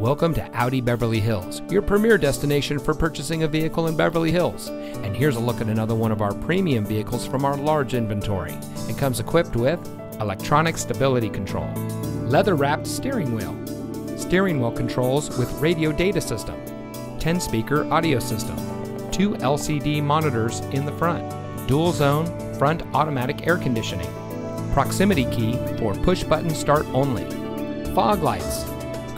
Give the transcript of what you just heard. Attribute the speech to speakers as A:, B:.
A: Welcome to Audi Beverly Hills, your premier destination for purchasing a vehicle in Beverly Hills. And here's a look at another one of our premium vehicles from our large inventory. It comes equipped with electronic stability control, leather wrapped steering wheel, steering wheel controls with radio data system, 10 speaker audio system, two LCD monitors in the front, dual zone front automatic air conditioning, proximity key for push button start only, fog lights,